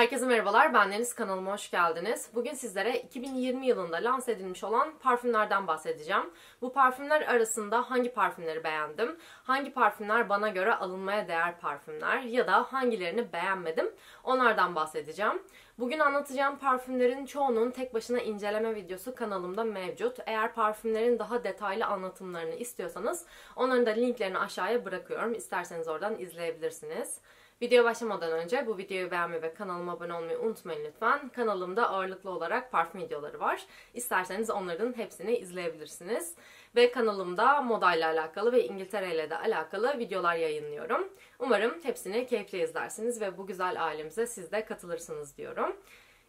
Herkese merhabalar, ben Deniz kanalıma hoş geldiniz. Bugün sizlere 2020 yılında lanse edilmiş olan parfümlerden bahsedeceğim. Bu parfümler arasında hangi parfümleri beğendim, hangi parfümler bana göre alınmaya değer parfümler ya da hangilerini beğenmedim onlardan bahsedeceğim. Bugün anlatacağım parfümlerin çoğunun tek başına inceleme videosu kanalımda mevcut. Eğer parfümlerin daha detaylı anlatımlarını istiyorsanız onların da linklerini aşağıya bırakıyorum. İsterseniz oradan izleyebilirsiniz. Videoya başlamadan önce bu videoyu beğenmeyi ve kanalıma abone olmayı unutmayın lütfen. Kanalımda ağırlıklı olarak parfüm videoları var. İsterseniz onların hepsini izleyebilirsiniz. Ve kanalımda modayla alakalı ve İngiltere ile de alakalı videolar yayınlıyorum. Umarım hepsini keyifle izlersiniz ve bu güzel ailemize siz de katılırsınız diyorum.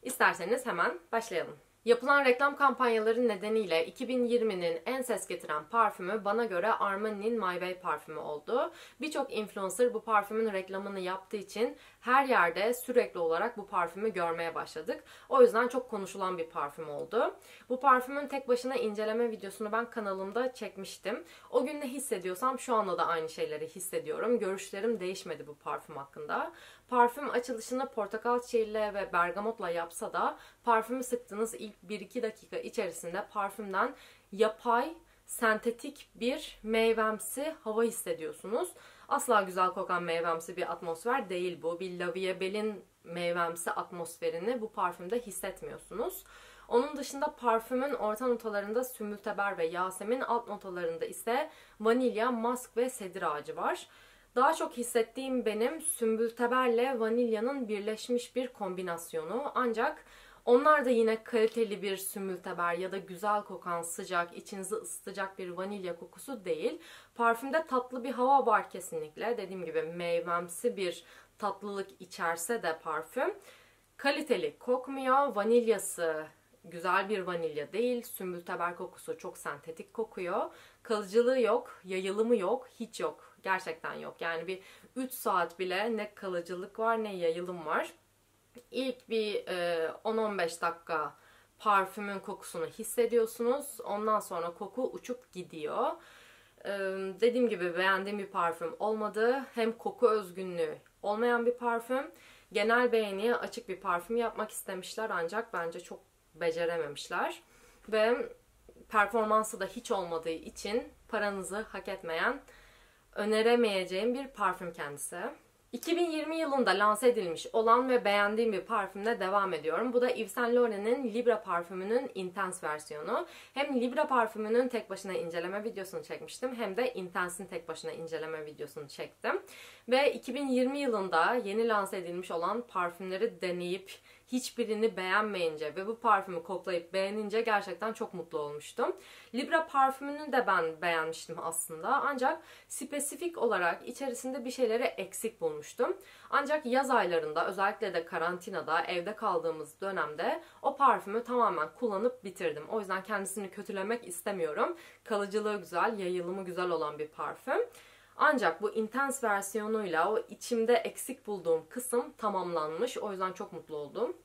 İsterseniz hemen başlayalım. Yapılan reklam kampanyaları nedeniyle 2020'nin en ses getiren parfümü bana göre Armani'nin My Way parfümü oldu. Birçok influencer bu parfümün reklamını yaptığı için her yerde sürekli olarak bu parfümü görmeye başladık. O yüzden çok konuşulan bir parfüm oldu. Bu parfümün tek başına inceleme videosunu ben kanalımda çekmiştim. O gün ne hissediyorsam şu anda da aynı şeyleri hissediyorum. Görüşlerim değişmedi bu parfüm hakkında. Parfüm açılışını portakal çiğiyle ve bergamotla yapsa da parfümü sıktığınız ilk 1-2 dakika içerisinde parfümden yapay, sentetik bir meyvemsi hava hissediyorsunuz. Asla güzel kokan meyvemsi bir atmosfer değil bu. Bir Lavie Bell'in meyvemsi atmosferini bu parfümde hissetmiyorsunuz. Onun dışında parfümün orta notalarında sümülteber ve yasemin, alt notalarında ise vanilya, mask ve sedir ağacı var. Daha çok hissettiğim benim sümbülteberle vanilyanın birleşmiş bir kombinasyonu. Ancak onlar da yine kaliteli bir sümülteber ya da güzel kokan sıcak, içinizi ısıtacak bir vanilya kokusu değil. Parfümde tatlı bir hava var kesinlikle. Dediğim gibi meyvemsi bir tatlılık içerse de parfüm. Kaliteli kokmuyor. Vanilyası güzel bir vanilya değil. Sümbülteber kokusu çok sentetik kokuyor. Kalıcılığı yok, yayılımı yok, hiç yok. Gerçekten yok. Yani bir 3 saat bile ne kalıcılık var ne yayılım var. İlk bir e, 10-15 dakika parfümün kokusunu hissediyorsunuz. Ondan sonra koku uçup gidiyor. Ee, dediğim gibi beğendiğim bir parfüm olmadı. Hem koku özgünlüğü olmayan bir parfüm. Genel beğeniye açık bir parfüm yapmak istemişler ancak bence çok becerememişler. Ve performansı da hiç olmadığı için paranızı hak etmeyen, öneremeyeceğim bir parfüm kendisi. 2020 yılında lanse edilmiş olan ve beğendiğim bir parfümle devam ediyorum. Bu da Yves Saint Laurent'in Libra parfümünün Intense versiyonu. Hem Libra parfümünün tek başına inceleme videosunu çekmiştim hem de Intense'in tek başına inceleme videosunu çektim. Ve 2020 yılında yeni lanse edilmiş olan parfümleri deneyip hiçbirini beğenmeyince ve bu parfümü koklayıp beğenince gerçekten çok mutlu olmuştum. Libra parfümünü de ben beğenmiştim aslında ancak spesifik olarak içerisinde bir şeyleri eksik bulmuştum. Ancak yaz aylarında özellikle de karantinada evde kaldığımız dönemde o parfümü tamamen kullanıp bitirdim. O yüzden kendisini kötülemek istemiyorum. Kalıcılığı güzel, yayılımı güzel olan bir parfüm. Ancak bu intense versiyonuyla o içimde eksik bulduğum kısım tamamlanmış. O yüzden çok mutlu oldum.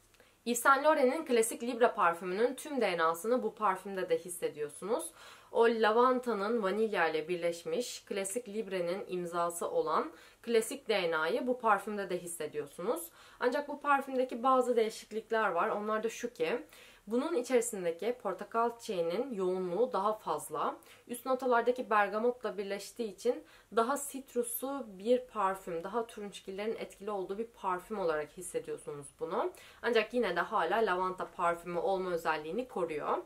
Yves Saint Laurent'in klasik Libra parfümünün tüm DNA'sını bu parfümde de hissediyorsunuz. O lavantanın vanilya ile birleşmiş klasik Libra'nın imzası olan klasik DNA'yı bu parfümde de hissediyorsunuz. Ancak bu parfümdeki bazı değişiklikler var. Onlar da şu ki bunun içerisindeki portakal çiçeğinin yoğunluğu daha fazla. Üst notalardaki bergamotla birleştiği için daha sitrusu bir parfüm, daha turunçgillerin etkili olduğu bir parfüm olarak hissediyorsunuz bunu. Ancak yine de hala lavanta parfümü olma özelliğini koruyor.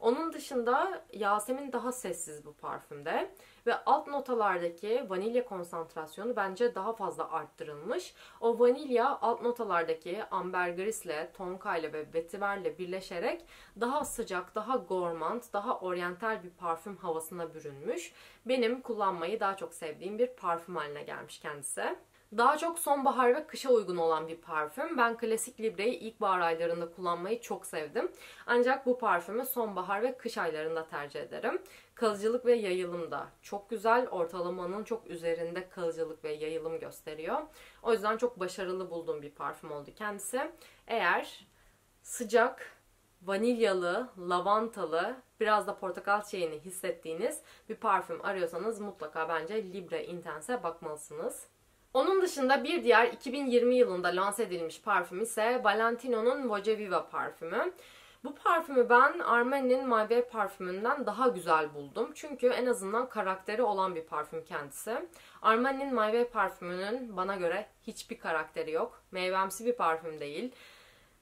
Onun dışında Yasemin daha sessiz bu parfümde ve alt notalardaki vanilya konsantrasyonu bence daha fazla arttırılmış. O vanilya alt notalardaki ambergrisle, tonkayla ve vetiverle birleşerek daha sıcak, daha gormand, daha oryantal bir parfüm havasına bürünmüş. Benim kullanmayı daha çok sevdiğim bir parfüm haline gelmiş kendisi. Daha çok sonbahar ve kışa uygun olan bir parfüm. Ben klasik Libre'yi ilkbahar aylarında kullanmayı çok sevdim. Ancak bu parfümü sonbahar ve kış aylarında tercih ederim. Kalıcılık ve yayılım da çok güzel. Ortalamanın çok üzerinde kalıcılık ve yayılım gösteriyor. O yüzden çok başarılı bulduğum bir parfüm oldu kendisi. Eğer sıcak, vanilyalı, lavantalı, biraz da portakal çiçeğini hissettiğiniz bir parfüm arıyorsanız mutlaka bence Libre Intense'e bakmalısınız. Onun dışında bir diğer 2020 yılında lanse edilmiş parfüm ise Valentino'nun Voce Viva parfümü. Bu parfümü ben Armani'nin My Way parfümünden daha güzel buldum. Çünkü en azından karakteri olan bir parfüm kendisi. Armani'nin My Way parfümünün bana göre hiçbir karakteri yok. Meyvemsi bir parfüm değil.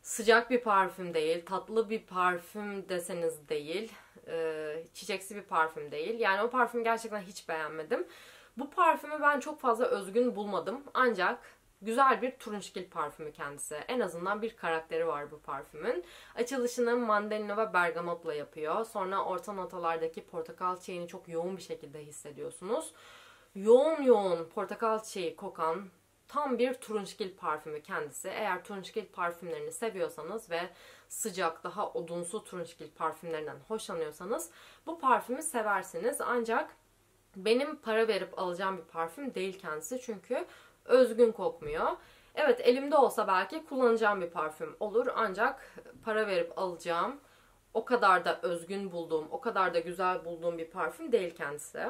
Sıcak bir parfüm değil. Tatlı bir parfüm deseniz değil. Ee, çiçeksi bir parfüm değil. Yani o parfümü gerçekten hiç beğenmedim. Bu parfümü ben çok fazla özgün bulmadım. Ancak güzel bir turunçgil parfümü kendisi. En azından bir karakteri var bu parfümün. Açılışını mandalina ve bergamotla yapıyor. Sonra orta notalardaki portakal çiçeğini çok yoğun bir şekilde hissediyorsunuz. Yoğun yoğun portakal çiçeği kokan tam bir turunçgil parfümü kendisi. Eğer turunçgil parfümlerini seviyorsanız ve sıcak, daha odunsu turunçgil parfümlerinden hoşlanıyorsanız bu parfümü seversiniz. Ancak benim para verip alacağım bir parfüm değil kendisi. Çünkü özgün kokmuyor. Evet elimde olsa belki kullanacağım bir parfüm olur ancak para verip alacağım o kadar da özgün bulduğum, o kadar da güzel bulduğum bir parfüm değil kendisi.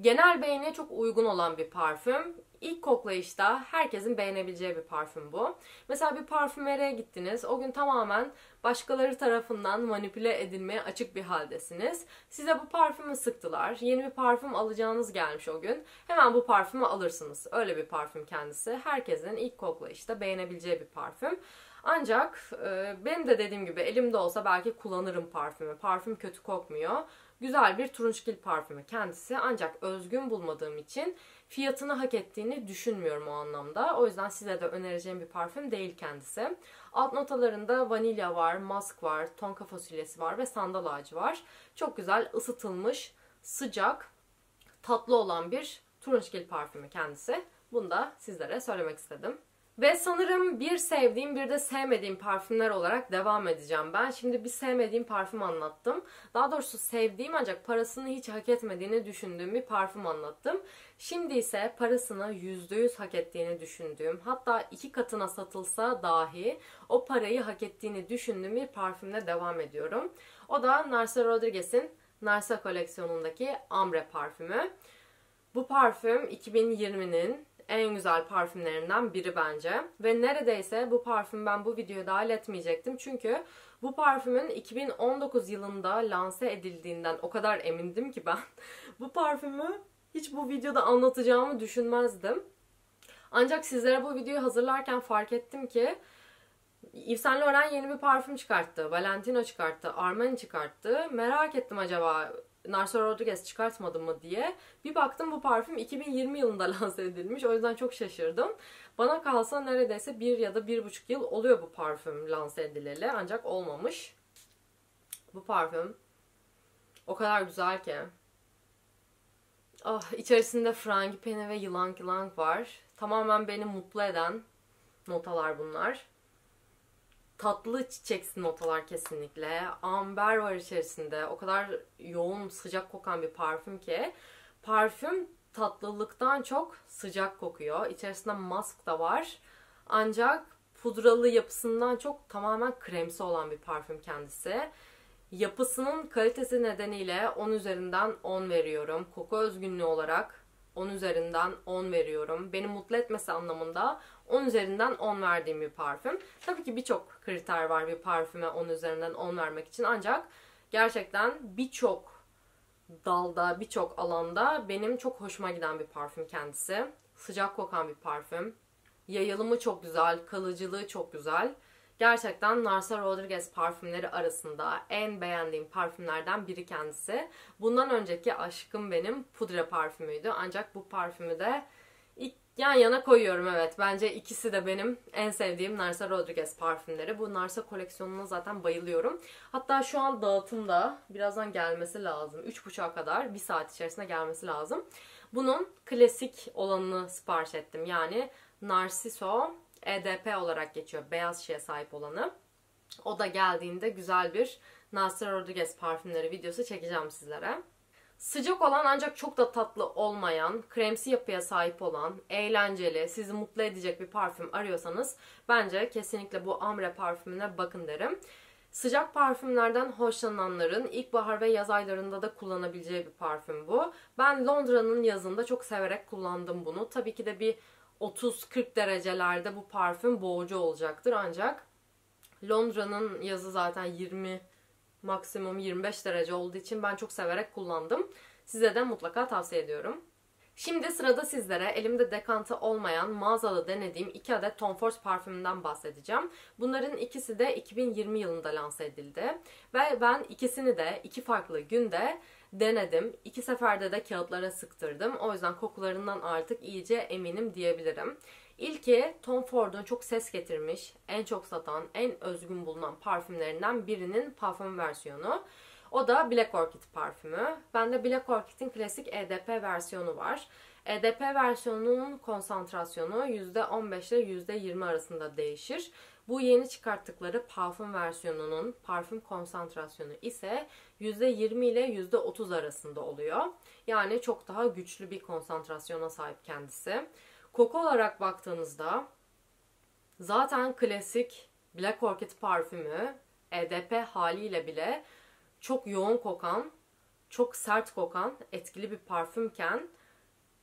Genel beğeniye çok uygun olan bir parfüm. İlk koklayışta herkesin beğenebileceği bir parfüm bu. Mesela bir parfümeriye gittiniz. O gün tamamen başkaları tarafından manipüle edilmeye açık bir haldesiniz. Size bu parfümü sıktılar. Yeni bir parfüm alacağınız gelmiş o gün. Hemen bu parfümü alırsınız. Öyle bir parfüm kendisi. Herkesin ilk koklayışta beğenebileceği bir parfüm. Ancak e, benim de dediğim gibi elimde olsa belki kullanırım parfümü. Parfüm kötü kokmuyor. Güzel bir turunçgil parfümü kendisi ancak özgün bulmadığım için fiyatını hak ettiğini düşünmüyorum o anlamda. O yüzden size de önereceğim bir parfüm değil kendisi. Alt notalarında vanilya var, mask var, tonka fasulyesi var ve sandal ağacı var. Çok güzel ısıtılmış, sıcak, tatlı olan bir turunçgil parfümü kendisi. Bunu da sizlere söylemek istedim. Ve sanırım bir sevdiğim bir de sevmediğim parfümler olarak devam edeceğim ben. Şimdi bir sevmediğim parfüm anlattım. Daha doğrusu sevdiğim ancak parasını hiç hak etmediğini düşündüğüm bir parfüm anlattım. Şimdi ise parasını %100 hak ettiğini düşündüğüm hatta iki katına satılsa dahi o parayı hak ettiğini düşündüğüm bir parfümle devam ediyorum. O da Narsa Rodriguez'in Narsa koleksiyonundaki Ambre parfümü. Bu parfüm 2020'nin en güzel parfümlerinden biri bence. Ve neredeyse bu parfüm ben bu videoya dahil etmeyecektim. Çünkü bu parfümün 2019 yılında lanse edildiğinden o kadar emindim ki ben. bu parfümü hiç bu videoda anlatacağımı düşünmezdim. Ancak sizlere bu videoyu hazırlarken fark ettim ki Yves Saint Laurent yeni bir parfüm çıkarttı. Valentino çıkarttı. Armani çıkarttı. Merak ettim acaba Narsa Rodriguez çıkartmadı mı diye. Bir baktım bu parfüm 2020 yılında lanse edilmiş. O yüzden çok şaşırdım. Bana kalsa neredeyse bir ya da bir buçuk yıl oluyor bu parfüm lanse edileli. Ancak olmamış. Bu parfüm o kadar güzel ki. Ah, içerisinde frangipani ve yılan yılan var. Tamamen beni mutlu eden notalar bunlar tatlı çiçeksi notalar kesinlikle. Amber var içerisinde. O kadar yoğun, sıcak kokan bir parfüm ki. Parfüm tatlılıktan çok sıcak kokuyor. İçerisinde mask da var. Ancak pudralı yapısından çok tamamen kremsi olan bir parfüm kendisi. Yapısının kalitesi nedeniyle 10 üzerinden 10 veriyorum. Koku özgünlüğü olarak 10 üzerinden 10 veriyorum. Beni mutlu etmesi anlamında 10 üzerinden 10 verdiğim bir parfüm. Tabii ki birçok kriter var bir parfüme 10 üzerinden 10 vermek için ancak gerçekten birçok dalda, birçok alanda benim çok hoşuma giden bir parfüm kendisi. Sıcak kokan bir parfüm. Yayılımı çok güzel, kalıcılığı çok güzel. Gerçekten Narsa Rodriguez parfümleri arasında en beğendiğim parfümlerden biri kendisi. Bundan önceki aşkım benim pudra parfümüydü. Ancak bu parfümü de ilk yan yana koyuyorum evet. Bence ikisi de benim en sevdiğim Narsa Rodriguez parfümleri. Bu Narsa koleksiyonuna zaten bayılıyorum. Hatta şu an dağıtımda birazdan gelmesi lazım. 3.30'a kadar bir saat içerisinde gelmesi lazım. Bunun klasik olanını sipariş ettim. Yani Narciso EDP olarak geçiyor. Beyaz şişe sahip olanı. O da geldiğinde güzel bir Narsa Rodriguez parfümleri videosu çekeceğim sizlere. Sıcak olan ancak çok da tatlı olmayan, kremsi yapıya sahip olan, eğlenceli, sizi mutlu edecek bir parfüm arıyorsanız bence kesinlikle bu Amre parfümüne bakın derim. Sıcak parfümlerden hoşlananların ilkbahar ve yaz aylarında da kullanabileceği bir parfüm bu. Ben Londra'nın yazında çok severek kullandım bunu. Tabii ki de bir 30-40 derecelerde bu parfüm boğucu olacaktır ancak Londra'nın yazı zaten 20 maksimum 25 derece olduğu için ben çok severek kullandım. Size de mutlaka tavsiye ediyorum. Şimdi sırada sizlere elimde dekantı olmayan mağazada denediğim iki adet Tom Ford parfümünden bahsedeceğim. Bunların ikisi de 2020 yılında lanse edildi. Ve ben ikisini de iki farklı günde denedim. İki seferde de kağıtlara sıktırdım. O yüzden kokularından artık iyice eminim diyebilirim. İlki Tom Ford'un çok ses getirmiş, en çok satan, en özgün bulunan parfümlerinden birinin parfüm versiyonu. O da Black Orchid parfümü. Bende Black Orchid'in klasik EDP versiyonu var. EDP versiyonunun konsantrasyonu %15 ile %20 arasında değişir. Bu yeni çıkarttıkları parfüm versiyonunun parfüm konsantrasyonu ise %20 ile %30 arasında oluyor. Yani çok daha güçlü bir konsantrasyona sahip kendisi. Koku olarak baktığınızda zaten klasik Black Orchid parfümü EDP haliyle bile çok yoğun kokan, çok sert kokan, etkili bir parfümken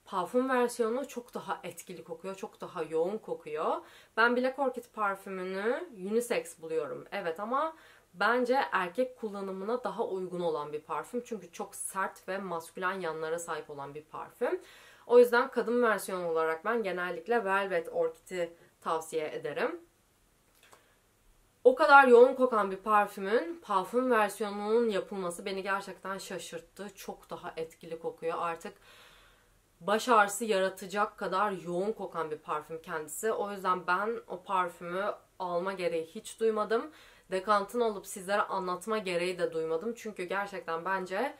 parfüm versiyonu çok daha etkili kokuyor, çok daha yoğun kokuyor. Ben Black Orchid parfümünü unisex buluyorum. Evet ama bence erkek kullanımına daha uygun olan bir parfüm. Çünkü çok sert ve maskülen yanlara sahip olan bir parfüm. O yüzden kadın versiyonu olarak ben genellikle Velvet Orchid'i tavsiye ederim. O kadar yoğun kokan bir parfümün parfüm versiyonunun yapılması beni gerçekten şaşırttı. Çok daha etkili kokuyor. Artık baş ağrısı yaratacak kadar yoğun kokan bir parfüm kendisi. O yüzden ben o parfümü alma gereği hiç duymadım. Dekantını alıp sizlere anlatma gereği de duymadım. Çünkü gerçekten bence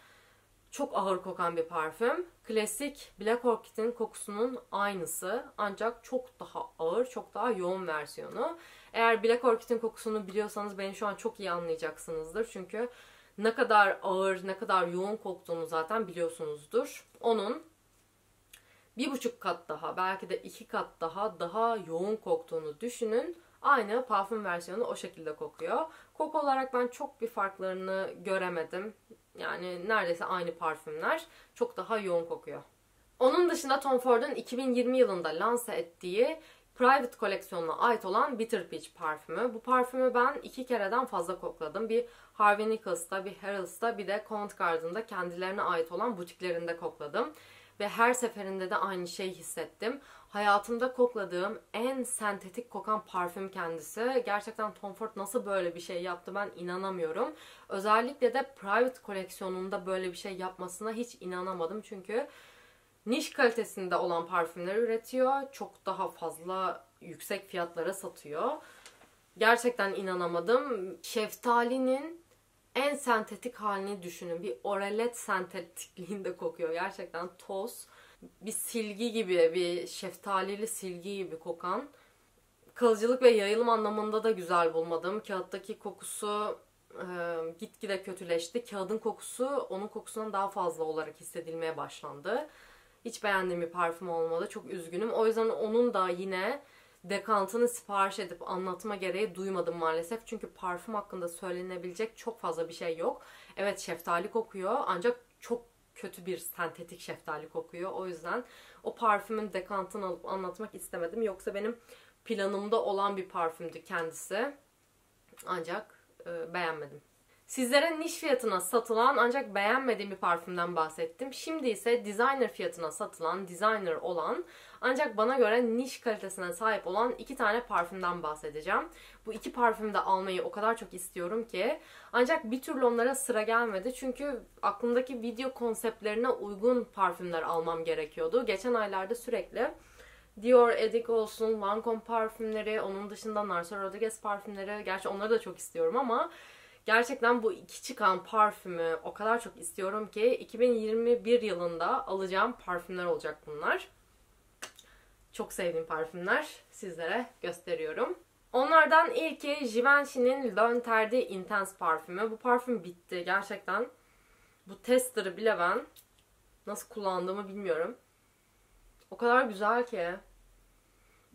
çok ağır kokan bir parfüm. Klasik Black Orchid'in kokusunun aynısı ancak çok daha ağır, çok daha yoğun versiyonu. Eğer Black Orchid'in kokusunu biliyorsanız beni şu an çok iyi anlayacaksınızdır. Çünkü ne kadar ağır, ne kadar yoğun koktuğunu zaten biliyorsunuzdur. Onun bir buçuk kat daha, belki de iki kat daha daha yoğun koktuğunu düşünün. Aynı parfüm versiyonu o şekilde kokuyor. Koku olarak ben çok bir farklarını göremedim. Yani neredeyse aynı parfümler. Çok daha yoğun kokuyor. Onun dışında Tom Ford'un 2020 yılında lanse ettiği Private koleksiyonuna ait olan Bitter Peach parfümü. Bu parfümü ben iki kereden fazla kokladım. Bir Harvey Nichols'ta, bir Harrods'ta, bir de Covent Garden'da kendilerine ait olan butiklerinde kokladım. Ve her seferinde de aynı şeyi hissettim. Hayatımda kokladığım en sentetik kokan parfüm kendisi. Gerçekten Tom Ford nasıl böyle bir şey yaptı ben inanamıyorum. Özellikle de Private koleksiyonunda böyle bir şey yapmasına hiç inanamadım. Çünkü niş kalitesinde olan parfümler üretiyor. Çok daha fazla yüksek fiyatlara satıyor. Gerçekten inanamadım. Şeftalinin en sentetik halini düşünün. Bir oralet sentetikliğinde kokuyor. Gerçekten toz. Bir silgi gibi, bir şeftalili silgi gibi kokan. Kalıcılık ve yayılım anlamında da güzel bulmadım. Kağıttaki kokusu e, gitgide kötüleşti. Kağıdın kokusu onun kokusundan daha fazla olarak hissedilmeye başlandı. Hiç beğendiğim bir parfüm olmadı. Çok üzgünüm. O yüzden onun da yine dekantını sipariş edip anlatma gereği duymadım maalesef. Çünkü parfüm hakkında söylenebilecek çok fazla bir şey yok. Evet şeftali kokuyor ancak çok kötü bir sentetik şeftali kokuyor. O yüzden o parfümün dekantını alıp anlatmak istemedim. Yoksa benim planımda olan bir parfümdü kendisi. Ancak e, beğenmedim. Sizlere niş fiyatına satılan ancak beğenmediğim bir parfümden bahsettim. Şimdi ise designer fiyatına satılan, designer olan ancak bana göre niş kalitesine sahip olan iki tane parfümden bahsedeceğim. Bu iki parfümü de almayı o kadar çok istiyorum ki. Ancak bir türlü onlara sıra gelmedi. Çünkü aklımdaki video konseptlerine uygun parfümler almam gerekiyordu. Geçen aylarda sürekli Dior, Edik olsun, Lancome parfümleri, onun dışında Narsa Rodriguez parfümleri. Gerçi onları da çok istiyorum ama Gerçekten bu iki çıkan parfümü o kadar çok istiyorum ki 2021 yılında alacağım parfümler olacak bunlar. Çok sevdiğim parfümler sizlere gösteriyorum. Onlardan ilki Givenchy'nin L'Homme Terdi Intense parfümü. Bu parfüm bitti gerçekten. Bu tester'ı bile ben nasıl kullandığımı bilmiyorum. O kadar güzel ki.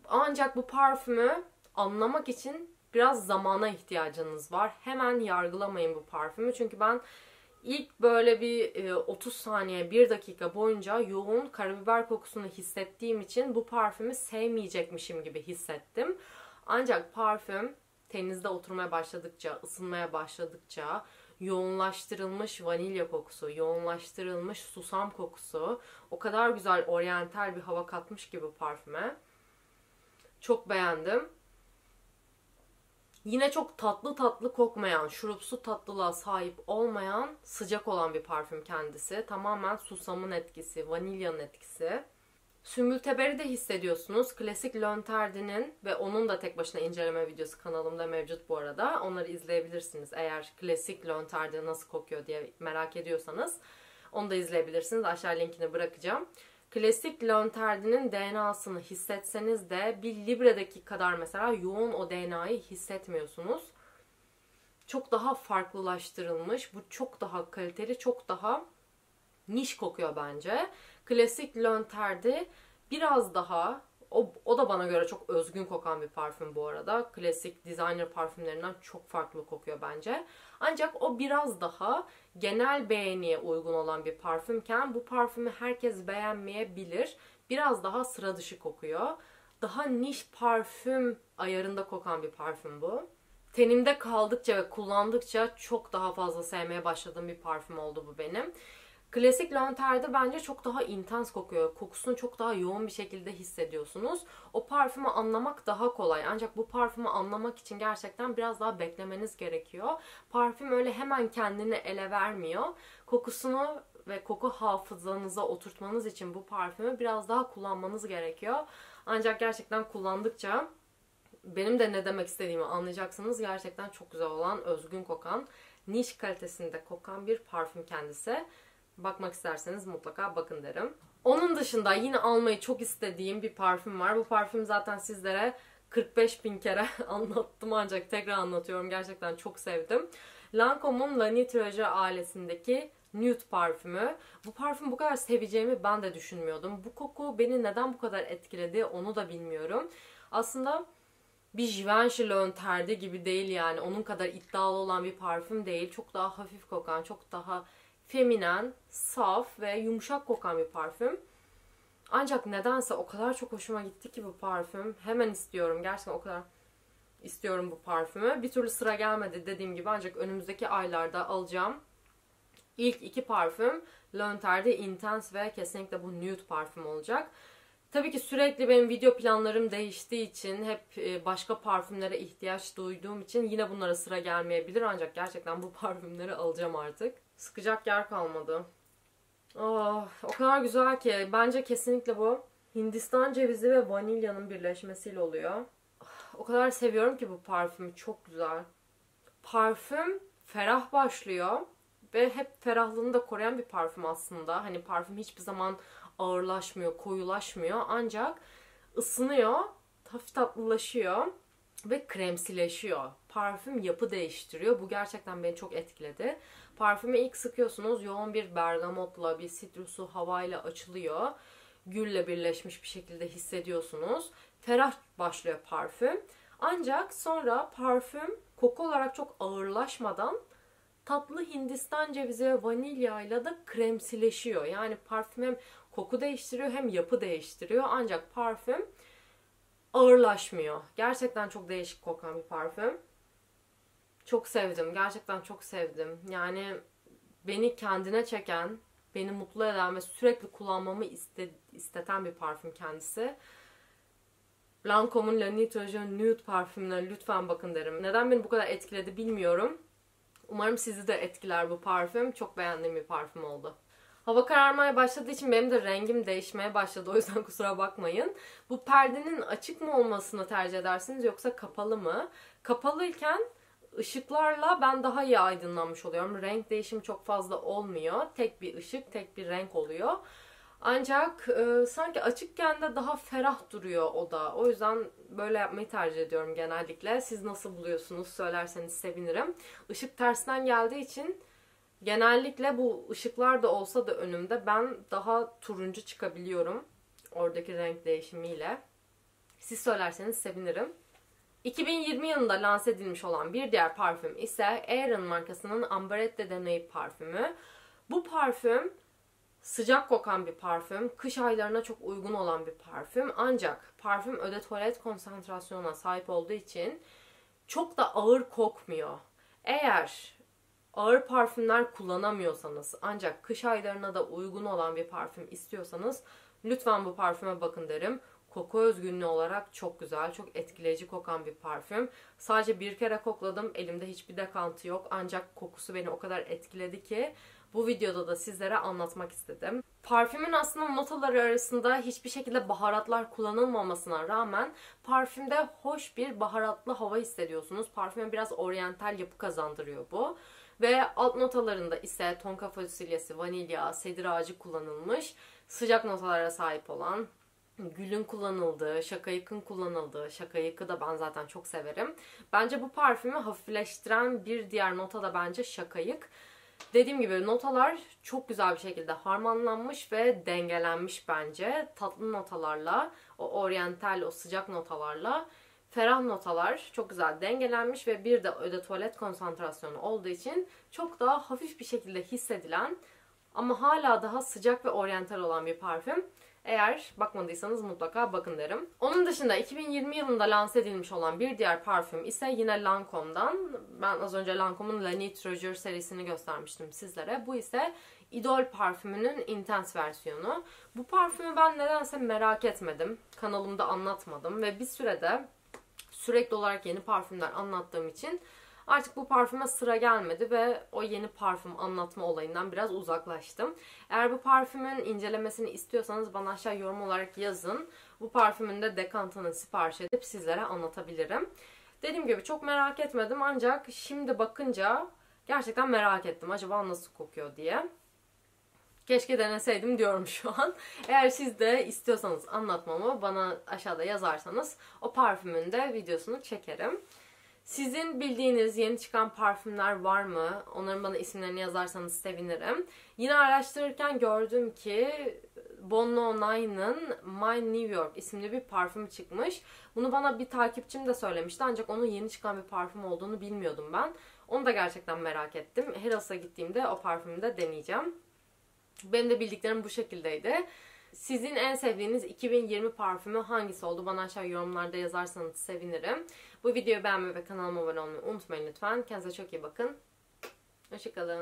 Ancak bu parfümü anlamak için biraz zamana ihtiyacınız var. Hemen yargılamayın bu parfümü. Çünkü ben İlk böyle bir 30 saniye 1 dakika boyunca yoğun karabiber kokusunu hissettiğim için bu parfümü sevmeyecekmişim gibi hissettim. Ancak parfüm teninizde oturmaya başladıkça, ısınmaya başladıkça yoğunlaştırılmış vanilya kokusu, yoğunlaştırılmış susam kokusu o kadar güzel oryantal bir hava katmış gibi parfüme. Çok beğendim. Yine çok tatlı tatlı kokmayan, şurupsu tatlılığa sahip olmayan, sıcak olan bir parfüm kendisi. Tamamen susamın etkisi, vanilyanın etkisi. Sümbül Teber'i de hissediyorsunuz. Klasik Lönterdi'nin ve onun da tek başına inceleme videosu kanalımda mevcut bu arada. Onları izleyebilirsiniz eğer klasik Lönterdi nasıl kokuyor diye merak ediyorsanız. Onu da izleyebilirsiniz. Aşağı linkini bırakacağım. Klasik Lönterdi'nin DNA'sını hissetseniz de bir Libre'deki kadar mesela yoğun o DNA'yı hissetmiyorsunuz. Çok daha farklılaştırılmış. Bu çok daha kaliteli, çok daha niş kokuyor bence. Klasik Lönterdi biraz daha o, o da bana göre çok özgün kokan bir parfüm bu arada. Klasik designer parfümlerinden çok farklı kokuyor bence. Ancak o biraz daha genel beğeniye uygun olan bir parfümken bu parfümü herkes beğenmeyebilir. Biraz daha sıra dışı kokuyor. Daha niş parfüm ayarında kokan bir parfüm bu. Tenimde kaldıkça ve kullandıkça çok daha fazla sevmeye başladığım bir parfüm oldu bu benim. Klasik Lanter'de bence çok daha intens kokuyor. Kokusunu çok daha yoğun bir şekilde hissediyorsunuz. O parfümü anlamak daha kolay. Ancak bu parfümü anlamak için gerçekten biraz daha beklemeniz gerekiyor. Parfüm öyle hemen kendini ele vermiyor. Kokusunu ve koku hafızanıza oturtmanız için bu parfümü biraz daha kullanmanız gerekiyor. Ancak gerçekten kullandıkça benim de ne demek istediğimi anlayacaksınız. Gerçekten çok güzel olan, özgün kokan, niş kalitesinde kokan bir parfüm kendisi. Bakmak isterseniz mutlaka bakın derim. Onun dışında yine almayı çok istediğim bir parfüm var. Bu parfüm zaten sizlere 45 bin kere anlattım ancak tekrar anlatıyorum. Gerçekten çok sevdim. Lancome'un La Nitroje ailesindeki Nude parfümü. Bu parfüm bu kadar seveceğimi ben de düşünmüyordum. Bu koku beni neden bu kadar etkiledi onu da bilmiyorum. Aslında bir Givenchy L'Interde gibi değil yani. Onun kadar iddialı olan bir parfüm değil. Çok daha hafif kokan, çok daha feminen, saf ve yumuşak kokan bir parfüm. Ancak nedense o kadar çok hoşuma gitti ki bu parfüm. Hemen istiyorum. Gerçekten o kadar istiyorum bu parfümü. Bir türlü sıra gelmedi dediğim gibi ancak önümüzdeki aylarda alacağım. İlk iki parfüm L'Interde Intense ve kesinlikle bu Nude parfüm olacak. Tabii ki sürekli benim video planlarım değiştiği için hep e, başka parfümlere ihtiyaç duyduğum için yine bunlara sıra gelmeyebilir ancak gerçekten bu parfümleri alacağım artık. Sıkacak yer kalmadı. Oh, o kadar güzel ki. Bence kesinlikle bu Hindistan cevizi ve vanilyanın birleşmesiyle oluyor. O kadar seviyorum ki bu parfümü. Çok güzel. Parfüm ferah başlıyor ve hep ferahlığını da koruyan bir parfüm aslında. Hani parfüm hiçbir zaman ağırlaşmıyor, koyulaşmıyor. Ancak ısınıyor, hafif tatlılaşıyor ve kremsileşiyor. Parfüm yapı değiştiriyor. Bu gerçekten beni çok etkiledi. Parfümü ilk sıkıyorsunuz. Yoğun bir bergamotla, bir sitrusu havayla açılıyor. Gülle birleşmiş bir şekilde hissediyorsunuz. Ferah başlıyor parfüm. Ancak sonra parfüm koku olarak çok ağırlaşmadan tatlı Hindistan cevizi ve vanilyayla da kremsileşiyor. Yani parfüm hem koku değiştiriyor hem yapı değiştiriyor. Ancak parfüm ağırlaşmıyor. Gerçekten çok değişik kokan bir parfüm. Çok sevdim. Gerçekten çok sevdim. Yani beni kendine çeken, beni mutlu eden ve sürekli kullanmamı iste, isteten bir parfüm kendisi. Lancome'un La Nitrogen Nude parfümüne lütfen bakın derim. Neden beni bu kadar etkiledi bilmiyorum. Umarım sizi de etkiler bu parfüm. Çok beğendiğim bir parfüm oldu. Hava kararmaya başladığı için benim de rengim değişmeye başladı. O yüzden kusura bakmayın. Bu perdenin açık mı olmasını tercih edersiniz yoksa kapalı mı? Kapalıyken ışıklarla ben daha iyi aydınlanmış oluyorum. Renk değişimi çok fazla olmuyor. Tek bir ışık, tek bir renk oluyor. Ancak e, sanki açıkken de daha ferah duruyor oda. O yüzden böyle yapmayı tercih ediyorum genellikle. Siz nasıl buluyorsunuz söylerseniz sevinirim. Işık tersten geldiği için genellikle bu ışıklar da olsa da önümde ben daha turuncu çıkabiliyorum. Oradaki renk değişimiyle. Siz söylerseniz sevinirim. 2020 yılında lanse edilmiş olan bir diğer parfüm ise Aeron markasının Amberette de Nuit parfümü. Bu parfüm sıcak kokan bir parfüm, kış aylarına çok uygun olan bir parfüm. Ancak parfüm öde tuvalet konsantrasyonuna sahip olduğu için çok da ağır kokmuyor. Eğer ağır parfümler kullanamıyorsanız ancak kış aylarına da uygun olan bir parfüm istiyorsanız lütfen bu parfüme bakın derim. Koku özgünlüğü olarak çok güzel, çok etkileyici kokan bir parfüm. Sadece bir kere kokladım. Elimde hiçbir dekantı yok. Ancak kokusu beni o kadar etkiledi ki bu videoda da sizlere anlatmak istedim. Parfümün aslında notaları arasında hiçbir şekilde baharatlar kullanılmamasına rağmen parfümde hoş bir baharatlı hava hissediyorsunuz. Parfüme biraz oryantal yapı kazandırıyor bu. Ve alt notalarında ise tonka fasulyesi, vanilya, sedir ağacı kullanılmış. Sıcak notalara sahip olan gülün kullanıldığı, şakayıkın kullanıldığı, şakayıkı da ben zaten çok severim. Bence bu parfümü hafifleştiren bir diğer nota da bence şakayık. Dediğim gibi notalar çok güzel bir şekilde harmanlanmış ve dengelenmiş bence. Tatlı notalarla, o oryantal, o sıcak notalarla ferah notalar çok güzel dengelenmiş ve bir de öde tuvalet konsantrasyonu olduğu için çok daha hafif bir şekilde hissedilen ama hala daha sıcak ve oryantal olan bir parfüm. Eğer bakmadıysanız mutlaka bakın derim. Onun dışında 2020 yılında lanse edilmiş olan bir diğer parfüm ise yine Lancome'dan. Ben az önce Lancome'un La Nuit serisini göstermiştim sizlere. Bu ise Idol parfümünün intense versiyonu. Bu parfümü ben nedense merak etmedim. Kanalımda anlatmadım ve bir sürede sürekli olarak yeni parfümler anlattığım için Artık bu parfüme sıra gelmedi ve o yeni parfüm anlatma olayından biraz uzaklaştım. Eğer bu parfümün incelemesini istiyorsanız bana aşağı yorum olarak yazın. Bu parfümün de dekantını sipariş edip sizlere anlatabilirim. Dediğim gibi çok merak etmedim ancak şimdi bakınca gerçekten merak ettim. Acaba nasıl kokuyor diye. Keşke deneseydim diyorum şu an. Eğer siz de istiyorsanız anlatmamı bana aşağıda yazarsanız o parfümün de videosunu çekerim. Sizin bildiğiniz yeni çıkan parfümler var mı? Onların bana isimlerini yazarsanız sevinirim. Yine araştırırken gördüm ki Bono 9'ın My New York isimli bir parfüm çıkmış. Bunu bana bir takipçim de söylemişti ancak onun yeni çıkan bir parfüm olduğunu bilmiyordum ben. Onu da gerçekten merak ettim. Harrods'a gittiğimde o parfümü de deneyeceğim. Benim de bildiklerim bu şekildeydi. Sizin en sevdiğiniz 2020 parfümü hangisi oldu? Bana aşağı yorumlarda yazarsanız sevinirim. Bu videoyu beğenmeyi ve kanalıma abone olmayı unutmayın lütfen. Kendinize çok iyi bakın. Hoşçakalın.